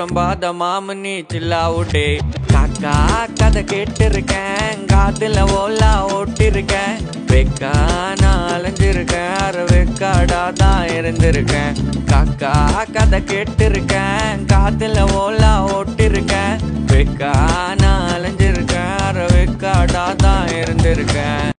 புலம்பாத மாமனி சில்லாவுட்டே காக்கா கதை கேட்டிருக்கேன். காத்துல ஓலா ஓட்டிருக்கேன். வெக்கா நான் அலைஞ்சிருக்கேன் அரை வெக்காடா தான் இருந்திருக்கேன். காக்கா கதை கேட்டிருக்கேன். காத்துல ஓலா ஓட்டிருக்கேன். வெக்கா நான் அலைஞ்சிருக்கேன் அரை வெக்காடா தான் இருந்திருக்கேன்.